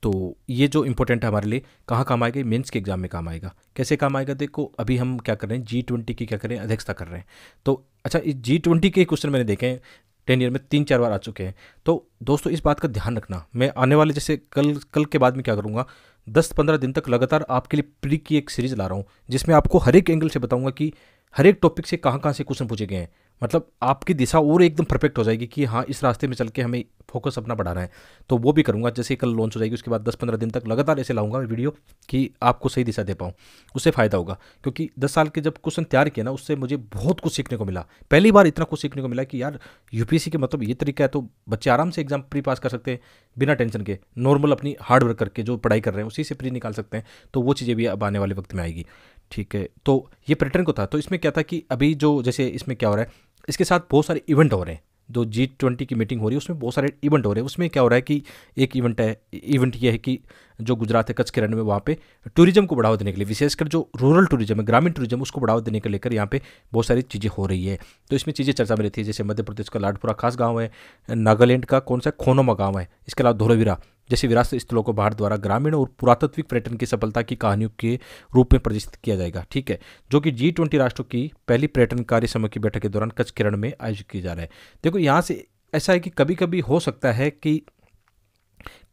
तो ये जो इंपॉर्टेंट है हमारे लिए, कहाँ काम आएगा? मेंस के एग्ज़ाम में काम आएगा। कैसे काम आएगा? देखो, अभी हम क्या कर रहे हैं? जी ट्वेंटी की क्या कर रहे हैं? अध्यक्षता कर रहे हैं। तो अच्छा इस जी ट्वेंटी के क्वेश्चन मैंने देखे हैं। टेन ईयर में तीन चार बार आ चुके हैं। तो दोस्तों, इस बात का ध्यान रखना। मैं आने वाले, जैसे कल कल के बाद में क्या करूँगा? दस पंद्रह दिन तक लगातार आपके लिए प्री की एक सीरीज़ ला रहा हूँ, जिसमें आपको हर एक एंगल से बताऊँगा कि हर एक टॉपिक से कहाँ कहाँ से क्वेश्चन पूछे गए हैं। मतलब आपकी दिशा और एकदम परफेक्ट हो जाएगी कि हाँ इस रास्ते में चल के हमें फोकस अपना बढ़ाना है। तो वो भी करूँगा, जैसे कल लॉन्च हो जाएगी, उसके बाद दस पंद्रह दिन तक लगातार ऐसे लाऊँगा वीडियो कि आपको सही दिशा दे पाऊँ। उससे फ़ायदा होगा, क्योंकि दस साल के जब क्वेश्चन तैयार किया ना, उससे मुझे बहुत कुछ सीखने को मिला। पहली बार इतना कुछ सीखने को मिला कि यार यूपीएससी के मतलब ये तरीका है तो बच्चे आराम से एग्ज़ाम प्री पास कर सकते हैं, बिना टेंशन के। नॉर्मल अपनी हार्ड वर्क करके जो पढ़ाई कर रहे हैं, उसी से प्री निकाल सकते हैं तो वो चीज़ें भी अब आने वाले वक्त में आएगी। ठीक है तो ये पैटर्न को था। तो इसमें क्या था कि अभी जो जैसे इसमें क्या हो रहा है, इसके साथ बहुत सारे इवेंट हो रहे हैं। जो जी ट्वेंटी की मीटिंग हो रही है, उसमें बहुत सारे इवेंट हो रहे हैं। उसमें क्या हो रहा है कि एक इवेंट है इवेंट ये है कि जो गुजरात है कच्छ के रण में वहाँ पे टूरिज़्म को बढ़ावा देने के लिए, विशेषकर जो रूरल टूरिज़्म है, ग्रामीण टूरिज़्म उसको बढ़ावा देने के लेकर यहाँ पे बहुत सारी चीज़ें हो रही है। तो इसमें चीज़ें चर्चा में रहती है, जैसे मध्य प्रदेश का लाडपुरा खास गाँव है, नागालैंड का कौन सा, खोनोमा गाँव है, इसके अलावा धोलावीरा, जैसे विरासत स्थलों को भारत द्वारा ग्रामीण और पुरातत्विक पर्यटन की सफलता की कहानियों के रूप में प्रदर्शित किया जाएगा, ठीक है? जो कि जी ट्वेंटी राष्ट्रों की पहली पर्यटन कार्य समय की बैठक के दौरान कच्छ किरण में आयोजित किया जा रहा है। देखो, यहाँ से ऐसा है कि कभी कभी हो सकता है कि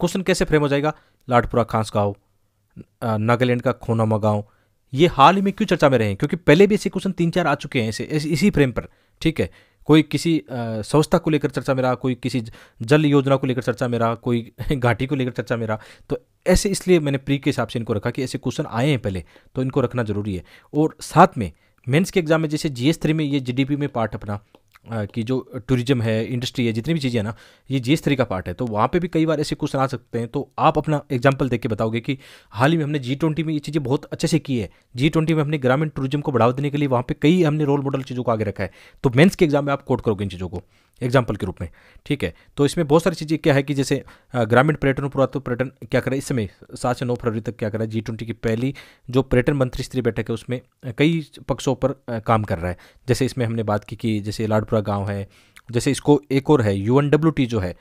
क्वेश्चन कैसे फ्रेम हो जाएगा लाडपुरा खास गाँव नागालैंड का खोनामा गाँव, ये हाल ही में क्यों चर्चा में रहे हैं? क्योंकि पहले भी ऐसे क्वेश्चन तीन चार आ चुके हैं ऐसे इसी फ्रेम पर, ठीक है? कोई किसी संस्था को लेकर चर्चा में रहा, कोई किसी जल योजना को लेकर चर्चा में रहा, कोई (laughs) घाटी को लेकर चर्चा में रहा तो ऐसे इसलिए मैंने प्री के हिसाब से इनको रखा कि ऐसे क्वेश्चन आए हैं पहले तो इनको रखना ज़रूरी है। और साथ में, मेंस के एग्ज़ाम में जैसे जीएस थ्री में ये जीडीपी में पार्ट अपना कि जो टूरिज़्म है इंडस्ट्री है, जितनी भी चीज़ें हैं ना, ये जी एस थ्री का पार्ट है। तो वहाँ पे भी कई बार ऐसे क्वेश्चन आ सकते हैं। तो आप अपना एग्ज़ाम्पल देख के बताओगे कि हाल ही में हमने जी ट्वेंटी में ये चीज़ें बहुत अच्छे से की है। जी ट्वेंटी में हमने ग्रामीण टूरिज़्म को बढ़ावा देने के लिए वहाँ पर कई हमने रोल मॉडल चीज़ों को आगे रखा है। तो मेन्स के एग्ज़ाम में आप कोट करोगे इन चीज़ों को। एग्ज़ाम्पल के रूप में, ठीक है? तो इसमें बहुत सारी चीज़ें क्या है कि जैसे ग्रामीण पर्यटन पुरातत्व पर्यटन क्या करें, इस समय सात से नौ फरवरी तक क्या करें जी ट्वेंटी की पहली जो पर्यटन मंत्री स्तरीय बैठक है, उसमें कई पक्षों पर काम कर रहा है। जैसे इसमें हमने बात की कि जैसे लाडपुरा गाँव है, जैसे इसको एक और है यू जो है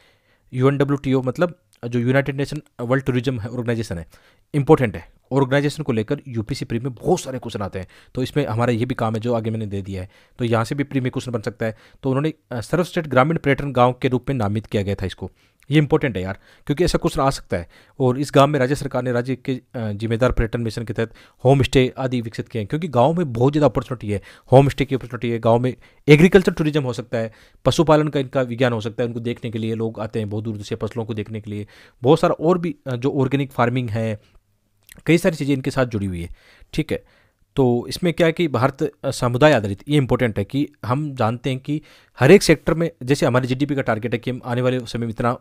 यू मतलब जो united nation world tourism organisation है इंपॉर्टेंट है। ऑर्गेनाइजेशन को लेकर यूपीसी प्री में बहुत सारे क्वेश्चन आते हैं। तो इसमें हमारा ये भी काम है जो आगे मैंने दे दिया है। तो यहाँ से भी प्री में क्वेश्चन बन सकता है। तो उन्होंने सर्वश्रेष्ठ ग्रामीण पर्यटन गाँव के रूप में नामित किया गया था इसको। ये इंपॉर्टेंट है यार, क्योंकि ऐसा क्वेश्चन आ सकता है। और इस गाँव में राज्य सरकार ने राज्य के जिम्मेदार पर्यटन मिशन के तहत होम स्टे आदि विकसित किए हैं, क्योंकि गाँव में बहुत ज़्यादा अपॉर्चुनिटी है। होम स्टे की अपॉर्चुनिटी है, गाँव में एग्रीकल्चर टूरिज़्म हो सकता है, पशुपालन का इनका विज्ञान हो सकता है, उनको देखने के लिए लोग आते हैं बहुत दूर से फ़सलों को देखने के लिए। बहुत सारा और भी जो ऑर्गेनिक फ़ार्मिंग है, कई सारी चीज़ें इनके साथ जुड़ी हुई है, ठीक है। तो इसमें क्या है कि भारत समुदाय आधारित ये इंपॉर्टेंट है कि हम जानते हैं कि हर एक सेक्टर में जैसे हमारे जीडीपी का टारगेट है कि हम आने वाले समय में इतना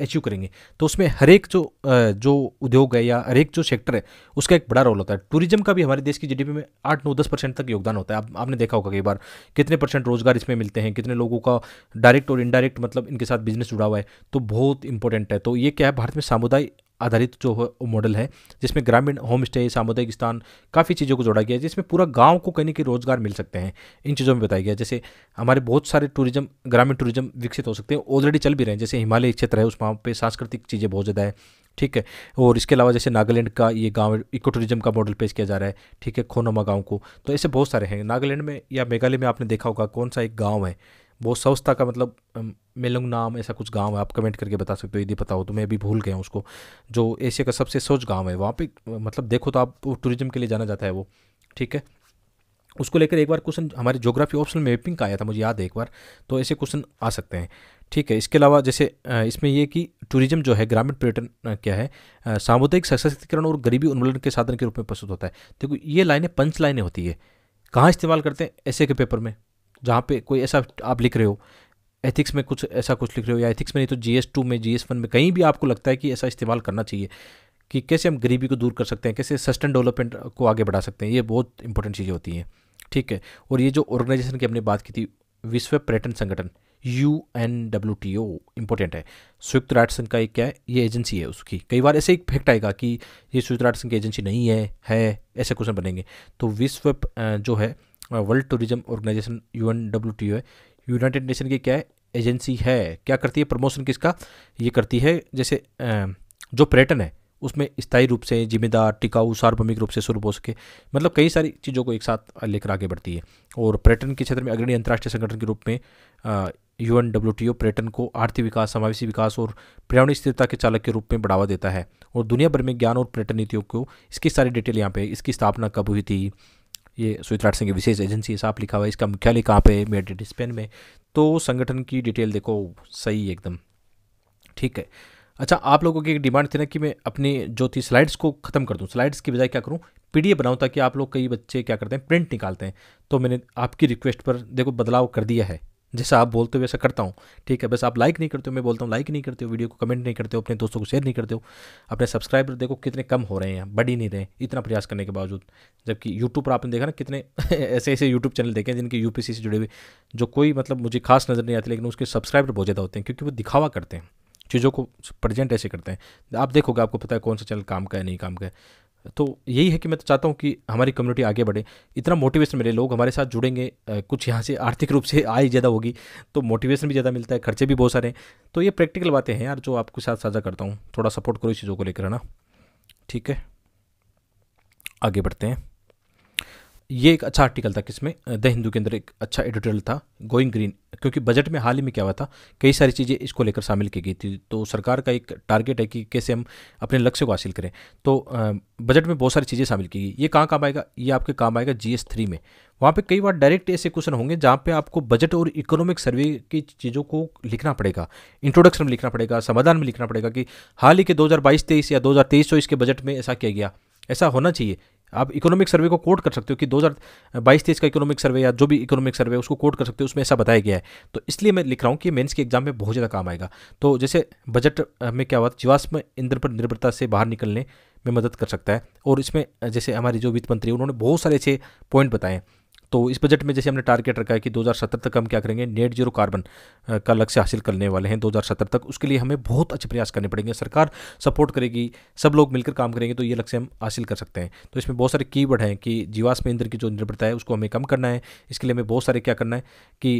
अचीव करेंगे तो उसमें हर एक जो जो उद्योग है या हर एक जो सेक्टर है उसका एक बड़ा रोल होता है। टूरिज़्म का भी हमारे देश की जीडीपी में आठ नौ दस परसेंट तक योगदान होता है। आप, आपने देखा होगा कई बार कितने परसेंट रोज़गार इसमें मिलते हैं कितने लोगों का डायरेक्ट और इनडायरेक्ट मतलब इनके साथ बिज़नेस जुड़ा हुआ है तो बहुत इंपॉर्टेंट है। तो ये क्या है भारत में सामुदाय आधारित जो मॉडल है, जिसमें ग्रामीण होम स्टे सामुदायिक स्थान, काफ़ी चीज़ों को जोड़ा गया है, जिसमें पूरा गाँव को कहीं के रोज़गार मिल सकते हैं। इन चीज़ों में बताया गया जैसे हमारे बहुत सारे टूरिज़्म ग्रामीण टूरिज़्म विकसित हो सकते हैं ऑलरेडी चल भी रहे हैं, जैसे हिमालय क्षेत्र है, उस वहाँ पर सांस्कृतिक चीज़ें बहुत ज़्यादा है, ठीक है। और इसके अलावा जैसे नागालैंड का ये गाँव इको टूरिज़्म का मॉडल पेश किया जा रहा है, ठीक है, खोनोमा गाँव को। तो ऐसे बहुत सारे हैं, नागालैंड में या मेघालय में आपने देखा होगा कौन सा एक गाँव है, वो सौस्ता का मतलब मेलुंग नाम ऐसा कुछ गाँव है, आप कमेंट करके बता सकते हो, यदि पता हो तो मैं अभी भूल गया हूँ उसको। जो एशिया का सबसे सोच गाँव है, वहाँ पे मतलब देखो तो आप टूरिज़्म के लिए जाना जाता है वो, ठीक है? उसको लेकर एक बार क्वेश्चन हमारे जोग्राफी ऑप्शनल मैपिंग का आया था, मुझे याद है एक बार तो ऐसे क्वेश्चन आ सकते हैं, ठीक है? इसके अलावा जैसे इसमें ये कि टूरिज़्म जो है, ग्रामीण पर्यटन क्या है? सामुदायिक सशक्तिकरण और गरीबी उन्मूलन के साधन के रूप में प्रस्तुत होता है। देखो, ये लाइनें, पंच लाइनें होती है। कहाँ इस्तेमाल करते हैं? ऐसे के पेपर में, जहाँ पे कोई ऐसा आप लिख रहे हो एथिक्स में कुछ ऐसा कुछ लिख रहे हो या एथिक्स में नहीं तो जी एस टू में जी एस वन में कहीं भी आपको लगता है कि ऐसा इस्तेमाल करना चाहिए कि कैसे हम गरीबी को दूर कर सकते हैं, कैसे सस्टेन डेवलपमेंट को आगे बढ़ा सकते हैं, ये बहुत इंपॉर्टेंट चीज़ें होती हैं, ठीक है? और ये जो ऑर्गेनाइजेशन की हमने बात की थी, विश्व पर्यटन संगठन U N W T O important है। संयुक्त राष्ट्र संघ का एक क्या है, ये एजेंसी है उसकी। कई बार ऐसे एक फैक्ट आएगा कि ये संयुक्त राष्ट्र संघ की एजेंसी नहीं है है, ऐसे क्वेश्चन बनेंगे। तो विश्व जो है world tourism organisation U N W T O है यूनाइटेड नेशन की क्या है एजेंसी है, क्या करती है प्रमोशन किसका? ये करती है, जैसे जो पर्यटन है, उसमें स्थायी रूप से जिम्मेदार, टिकाऊ, सार्वभौमिक रूप से शुरू हो सके। मतलब कई सारी चीज़ों को एक साथ लेकर आगे बढ़ती है। और पर्यटन के क्षेत्र में अग्रणी अंतर्राष्ट्रीय संगठन के रूप में U N W T O पर्यटन को आर्थिक विकास, समावेशी विकास और पर्यावरण स्थिरता के चालक के रूप में बढ़ावा देता है। और दुनिया भर में ज्ञान और पर्यटन नीतियों को, इसकी सारी डिटेल यहाँ पे, इसकी स्थापना कब हुई थी? ये सुवित्राट सिंह की विशेष एजेंसी साफ़ लिखा हुआ है। इसका मुख्यालय कहाँ पे है? मेडिट स्पेन में। तो संगठन की डिटेल देखो, सही एकदम। ठीक है। अच्छा आप लोगों की एक डिमांड थी ना कि मैं अपनी जो थी स्लाइड्स को ख़त्म कर दूँ। स्लाइड्स की बजाय क्या करूँ? पीडीएफ बनाऊँ ताकि आप लोग कई बच्चे क्या करते हैं, प्रिंट निकालते हैं। तो मैंने आपकी रिक्वेस्ट पर देखो, बदलाव कर दिया है। जैसा आप बोलते हो, वैसा करता हूँ। ठीक है, बस आप लाइक नहीं करते हो, मैं बोलता हूँ लाइक नहीं करते हो वीडियो को कमेंट नहीं करते हो, अपने दोस्तों को शेयर नहीं करते हो। अपने सब्सक्राइबर देखो कितने कम हो रहे हैं बढ़ ही नहीं रहे इतना प्रयास करने के बावजूद। जबकि यूट्यूब पर आपने देखा ना कितने (laughs) ऐसे ऐसे यूट्यूब चैनल देखे हैं जिनके यू से जुड़े हुए, जो कोई मतलब मुझे खास नज़र नहीं आती, लेकिन उसके सब्सक्राइबर बहुत ज़्यादा होते हैं, क्योंकि वो दिखावा करते हैं, चीज़ों को प्रेजेंट ऐसे करते हैं। आप देखोगे, आपको पता है कौन सा चैनल काम का है, नहीं काम का है। तो यही है कि मैं तो चाहता हूँ कि हमारी कम्युनिटी आगे बढ़े। इतना मोटिवेशन मिले, लोग हमारे साथ जुड़ेंगे कुछ यहाँ से आर्थिक रूप से आय ज़्यादा होगी तो मोटिवेशन भी ज़्यादा मिलता है, खर्चे भी बहुत सारे हैं। तो ये प्रैक्टिकल बातें हैं यार, जो आपके साथ साझा करता हूँ। थोड़ा सपोर्ट करो इस चीज़ों को लेकर, है ना? ठीक है? आगे बढ़ते हैं। ये एक अच्छा आर्टिकल था किसमें? द हिंदू के अंदर एक अच्छा एडिटोरियल था गोइंग ग्रीन क्योंकि बजट में हाल ही में क्या हुआ था? कई सारी चीज़ें इसको लेकर शामिल की गई थी तो सरकार का एक टारगेट है कि कैसे हम अपने लक्ष्य को हासिल करें। तो बजट में बहुत सारी चीज़ें शामिल की गई। ये कहाँ काम आएगा? ये आपके काम आएगा जी एस थ्री में। वहाँ पे कई बार डायरेक्ट ऐसे क्वेश्चन होंगे जहाँ पे आपको बजट और इकोनॉमिक सर्वे की चीज़ों को लिखना पड़ेगा। इंट्रोडक्शन में लिखना पड़ेगा, समाधान में लिखना पड़ेगा कि हाल ही के दो हज़ार या दो हज़ार के बजट में ऐसा किया गया। ऐसा होना चाहिए। आप इकोनॉमिक सर्वे को कोट कर सकते हो कि 2022 तेईस का इकोनॉमिक सर्वे या जो भी इकोनॉमिक सर्वे उसको कोट कर सकते हो, उसमें ऐसा बताया गया है। तो इसलिए मैं लिख रहा हूँ कि मेन्स के एग्ज़ाम में बहुत ज़्यादा काम आएगा। तो जैसे बजट में क्या हुआ, जीवाश्म इंद्र पर निर्भरता से बाहर निकलने में मदद कर सकता है। और इसमें, जैसे हमारे जो वित्त मंत्री उन्होंने बहुत सारे अच्छे पॉइंट बताए तो इस बजट में जैसे हमने टारगेट रखा है कि 2070 तक हम क्या करेंगे? नेट ज़ीरो कार्बन का लक्ष्य हासिल करने वाले हैं 2070 तक। उसके लिए हमें बहुत अच्छे प्रयास करने पड़ेंगे। सरकार सपोर्ट करेगी, सब लोग मिलकर काम करेंगे तो ये लक्ष्य हम हासिल कर सकते हैं। तो इसमें बहुत सारे कीवर्ड हैं कि जीवाश्म ईंधन की जो निर्भरता है, उसको हमें कम करना है। इसके लिए हमें बहुत सारे क्या करना है कि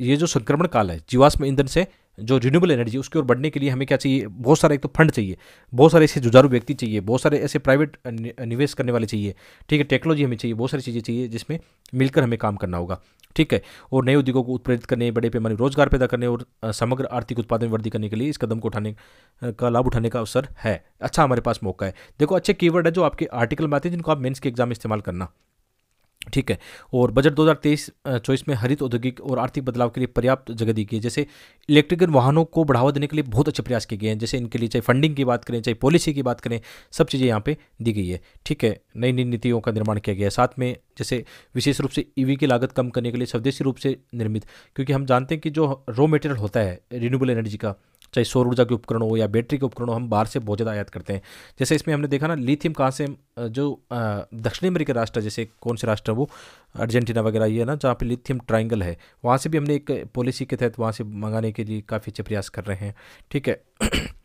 ये जो संक्रमण काल है, जीवाश्म ईंधन से जो रिन्यूबल एनर्जी उसकी ओर बढ़ने के लिए हमें क्या चाहिए? बहुत सारे, एक तो फंड चाहिए, बहुत सारे ऐसे जुझारू व्यक्ति चाहिए, बहुत सारे ऐसे प्राइवेट निवेश करने वाले चाहिए। ठीक है टेक्नोलॉजी हमें चाहिए, बहुत सारी चीज़ें चाहिए जिसमें मिलकर हमें काम करना होगा। ठीक है, और नए उद्योगों को उत्प्रेरित करने, बड़े पैमाने रोज़गार पैदा करने और समग्र आर्थिक उत्पादन में वृद्धि करने के लिए इस कदम को उठाने का लाभ उठाने का अवसर है। अच्छा हमारे पास मौका है। देखो, अच्छे कीवर्ड है जो आपके आर्टिकल में आते हैं, जिनको आप मेन्स के एग्ज़ाम में इस्तेमाल करना। ठीक है। और बजट 2023 चौबीस में हरित औद्योगिक और आर्थिक बदलाव के लिए पर्याप्त जगह दी गई है। जैसे इलेक्ट्रिकल वाहनों को बढ़ावा देने के लिए बहुत अच्छे प्रयास किए गए हैं। जैसे इनके लिए चाहे फंडिंग की बात करें, चाहे पॉलिसी की बात करें, सब चीज़ें यहाँ पे दी गई है। ठीक है नई नई नीतियों का निर्माण किया गया है। साथ में जैसे विशेष रूप से ईवी की लागत कम करने के लिए स्वदेशी रूप से निर्मित, क्योंकि हम जानते हैं कि जो रॉ मटेरियल होता है रिन्यूबल एनर्जी का चाहे सौर ऊर्जा के उपकरण हो या बैटरी के उपकरण हो, हम बाहर से बहुत ज़्यादा आयात करते हैं। जैसे इसमें हमने देखा ना, लिथियम कहाँ से जो दक्षिणी अमेरिका राष्ट्र, जैसे कौन से राष्ट्र वो? अर्जेंटीना वगैरह, ये है ना, जहाँ पे लिथियम ट्राइंगल है। वहाँ से भी हमने एक पॉलिसी के तहत वहाँ से मंगाने के लिए काफ़ी अच्छे प्रयास कर रहे हैं। ठीक है।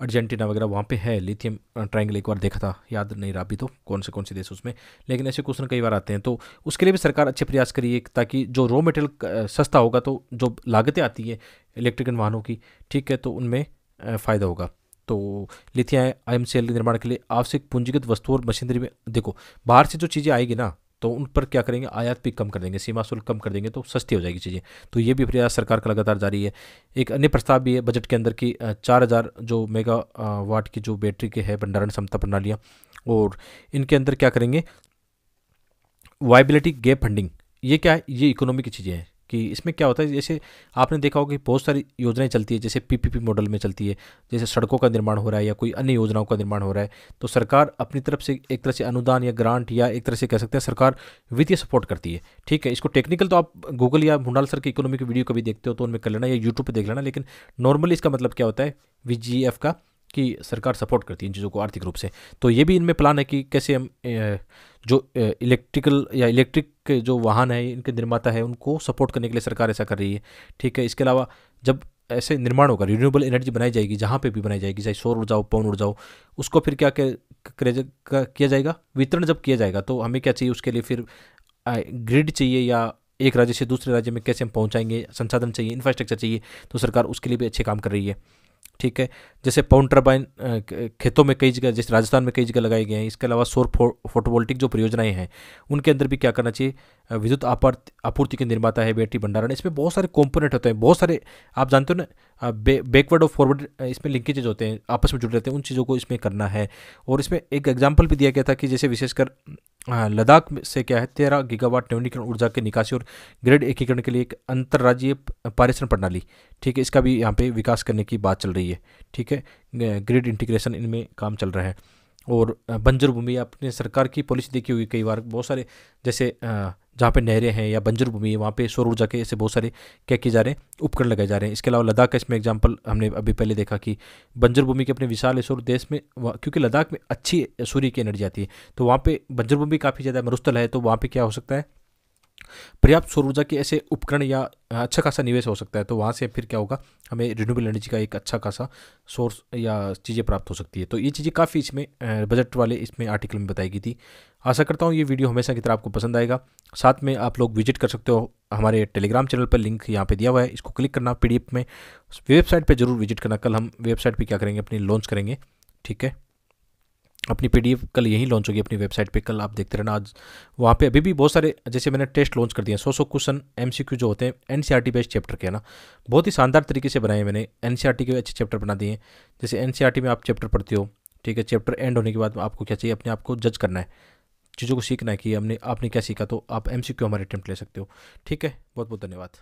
अर्जेंटीना वगैरह वहाँ पे है, लिथियम ट्राइंगल एक बार देखा था, याद नहीं रहा अभी तो कौन से कौन से देश उसमें, लेकिन ऐसे क्वेश्चन कई बार आते हैं तो उसके लिए भी सरकार अच्छे प्रयास करिए ताकि जो रॉ मटेरियल सस्ता होगा तो जो लागतें आती है इलेक्ट्रिकल वाहनों की, ठीक है तो उनमें फ़ायदा होगा। तो लिथियम आई एम के निर्माण के लिए आवश्यक पूंजीगत वस्तुओं और मशीनरी में, देखो, बाहर से जो चीज़ें आएगी ना तो उन पर क्या करेंगे? आयात भी कम कर देंगे, सीमा शुल्क कम कर देंगे तो सस्ती हो जाएगी चीज़ें। तो ये भी प्रयास सरकार का लगातार जारी है। एक अन्य प्रस्ताव भी है बजट के अंदर की चार हज़ार जो मेगा वाट की जो बैटरी के है भंडारण क्षमता प्रणालियाँ, और इनके अंदर क्या करेंगे? वाइबिलिटी गैप फंडिंग, ये क्या है? ये इकोनॉमी की चीज़ें हैं। कि इसमें क्या होता है, जैसे आपने देखा होगा कि बहुत सारी योजनाएँ चलती है, जैसे पीपीपी मॉडल में चलती है, जैसे सड़कों का निर्माण हो रहा है या कोई अन्य योजनाओं का निर्माण हो रहा है तो सरकार अपनी तरफ़ से एक तरह से अनुदान या ग्रांट या एक तरह से कह सकते हैं सरकार वित्तीय सपोर्ट करती है। ठीक है, इसको टेक्निकल तो आप गूगल या भुंडाल सर की इकोनॉमी की वीडियो कभी देखते हो तो उनमें कर लेना या यूट्यूब पर देख लेना, लेकिन नॉर्मली इसका मतलब क्या होता है वी का कि सरकार सपोर्ट करती है इन चीज़ों को आर्थिक रूप से। तो ये भी इनमें प्लान है कि कैसे हम जो इलेक्ट्रिकल या इलेक्ट्रिक के जो वाहन है, इनके निर्माता है, उनको सपोर्ट करने के लिए सरकार ऐसा कर रही है। ठीक है, इसके अलावा जब ऐसे निर्माण होगा रिन्यूएबल एनर्जी बनाई जाएगी, जहाँ पे भी बनाई जाएगी, चाहे सौर ऊर्जा हो पवन ऊर्जा हो उसको फिर क्या किया जाएगा? वितरण जब किया जाएगा तो हमें क्या चाहिए उसके लिए फिर ग्रिड चाहिए या एक राज्य से दूसरे राज्य में कैसे हम पहुँचाएँगे, संसाधन चाहिए इंफ्रास्ट्रक्चर चाहिए तो सरकार उसके लिए भी अच्छे काम कर रही है। ठीक है? जैसे पाउंड टर्बाइन खेतों में कई जगह जैसे राजस्थान में कई जगह लगाए गए हैं। इसके अलावा सौर फोटोवोल्टिक जो परियोजनाएँ हैं उनके अंदर भी क्या करना चाहिए? विद्युत आपूर्ति के निर्माता है बैटरी भंडारण। इसमें बहुत सारे कॉम्पोनेंट होते हैं बहुत सारे आप जानते हो ना बे, बैकवर्ड और फॉरवर्ड इसमें लिंकेजेज होते हैं आपस में जुड़े रहते हैं उन चीज़ों को इसमें करना है। और इसमें एक एग्ज़ाम्पल भी दिया गया था कि जैसे विशेषकर लद्दाख से क्या है, तेरह गीगावाट नवीनीकरण ऊर्जा के निकासी और ग्रिड एकीकरण के लिए एक अंतर्राज्यीय पारेषण प्रणाली। ठीक है, इसका भी यहाँ पे विकास करने की बात चल रही है। ठीक है ग्रिड इंटीग्रेशन इनमें काम चल रहा है। और बंजर भूमि अपने सरकार की पॉलिसी देखी हुई कई बार, बहुत सारे जैसे जहाँ पे नहरें हैं या बंजर भूमि है, वहाँ पे सौर ऊर्जा के ऐसे बहुत सारे क्या किए जा रहे हैं? उपकरण लगाए जा रहे हैं। इसके अलावा लद्दाख का इसमें एग्ज़ाम्पल हमने अभी पहले देखा कि बंजर भूमि के अपने विशाल सौर देश में क्योंकि लद्दाख में अच्छी सूर्य की एनर्जी आती है तो वहाँ पर बंजर भूमि काफ़ी ज़्यादा मरुस्थल है तो वहाँ पर क्या हो सकता है? पर्याप्त सौर ऊर्जा के ऐसे उपकरण या अच्छा खासा निवेश हो सकता है तो वहाँ से फिर क्या होगा? हमें रिन्यूएबल एनर्जी का एक अच्छा खासा सोर्स या चीज़ें प्राप्त हो सकती है। तो ये चीज़ें काफ़ी इसमें बजट वाले इसमें आर्टिकल में बताई गई थी। आशा करता हूँ ये वीडियो हमेशा की तरह आपको पसंद आएगा। साथ में आप लोग विज़िट कर सकते हो हमारे टेलीग्राम चैनल पर लिंक यहाँ पे दिया हुआ है। इसको क्लिक करना पीडीएफ में। वेबसाइट पे ज़रूर विज़िट करना। कल हम वेबसाइट पे क्या करेंगे? अपनी लॉन्च करेंगे। ठीक है? अपनी पीडीएफ कल यहीं लॉन्च होगी अपनी वेबसाइट पे, कल आप देखते रहना। आज वहाँ पे अभी भी बहुत सारे, जैसे मैंने टेस्ट लॉन्च कर दिए सौ सौ क्वेश्चन एमसीक्यू जो होते हैं N C R T based chapter के ना? बहुत ही शानदार तरीके से बनाए मैंने एन सी आर टी के अच्छे चैप्टर बना दिए जैसे एन सी आर टी में आप चैप्टर पढ़ते हो, ठीक है चैप्टर एंड होने के बाद आपको क्या चाहिए, अपने आप को जज करना है, चीज़ों को सीखना है कि हमने, आपने क्या सीखा तो आप एम सी क्यू हमारे अटैम्प्ट ले सकते हो। ठीक है बहुत बहुत धन्यवाद।